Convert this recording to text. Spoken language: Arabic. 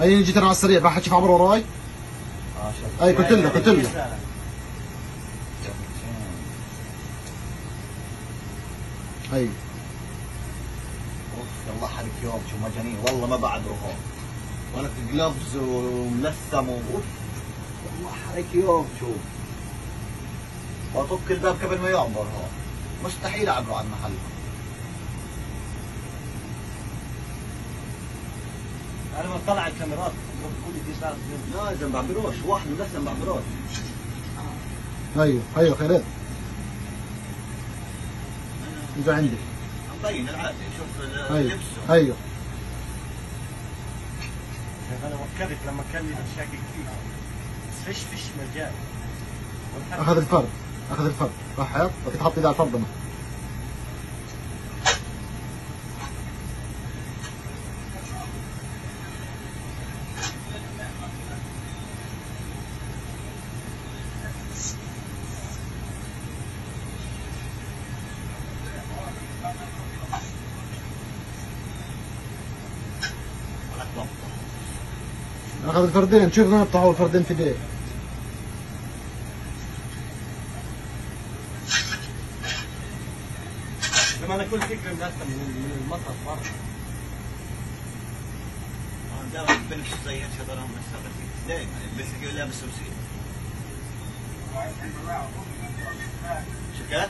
هي جيت أنا على السريع؟ بحكي في عمر وراي أي قلت له قلت له. أي. أوف يلا حرك يوم شو مجانين. والله ما بعد رهون في جلوفز وملثم أوف. والله حرك يوم شوف وأطق الباب قبل ما يعبر هون. مستحيل أعبره عن محل أنا ما طلع الكاميرات. كل دي صارت لا اذا ما بعبروش واحد بس ما بعبروش أيوه أيوه خيرات اجا عندي مبين العادي شوف أيوه أيوه أنا وكلت لما كان لي مشاكل كثير فيش فيش مجال. أخذ الفرد. أخذ الفرد. راح حيط بدك تحط ايدي على الفرد. اخذ الفردين شوف بتحول الفردين في ايديه لما أنا كل فكره مدخل من المطر برا دائما بلبس زي من الشغل دائما بس لابس شو كده؟